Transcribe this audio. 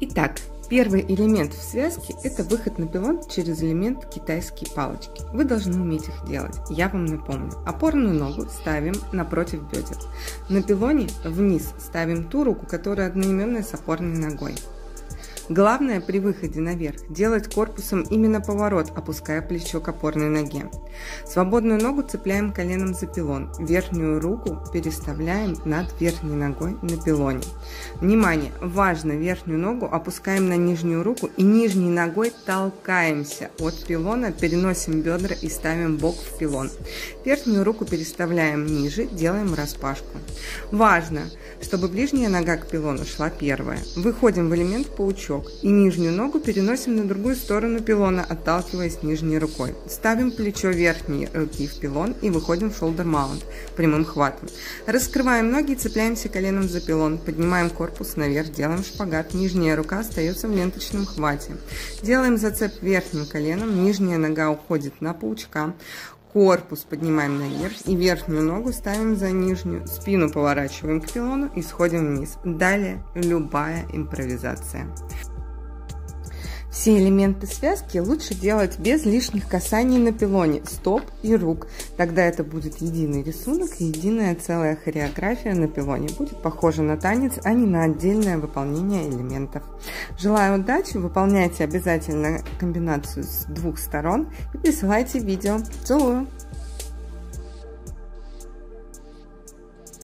Итак, первый элемент в связке – это выход на пилон через элемент китайские палочки. Вы должны уметь их делать. Я вам напомню. Опорную ногу ставим напротив бедер. На пилоне вниз ставим ту руку, которая одноименная с опорной ногой. Главное при выходе наверх делать корпусом именно поворот, опуская плечо к опорной ноге. Свободную ногу цепляем коленом за пилон, верхнюю руку переставляем над верхней ногой на пилоне. Внимание! Важно! Верхнюю ногу опускаем на нижнюю руку и нижней ногой толкаемся от пилона, переносим бедра и ставим бок в пилон. Верхнюю руку переставляем ниже, делаем распашку. Важно, чтобы ближняя нога к пилону шла первая. Выходим в элемент паучок крючок и нижнюю ногу переносим на другую сторону пилона, отталкиваясь нижней рукой. Ставим плечо верхней руки в пилон и выходим в shoulder mount прямым хватом. Раскрываем ноги и цепляемся коленом за пилон. Поднимаем корпус наверх, делаем шпагат. Нижняя рука остается в ленточном хвате. Делаем зацеп верхним коленом, нижняя нога уходит на паучка корпус поднимаем наверх и верхнюю ногу ставим за нижнюю, спину поворачиваем к пилону и сходим вниз. Далее любая импровизация. Все элементы связки лучше делать без лишних касаний на пилоне, стоп и рук. Тогда это будет единый рисунок и единая целая хореография на пилоне. Будет похоже на танец, а не на отдельное выполнение элементов. Желаю удачи, выполняйте обязательно комбинацию с двух сторон и присылайте видео. Целую!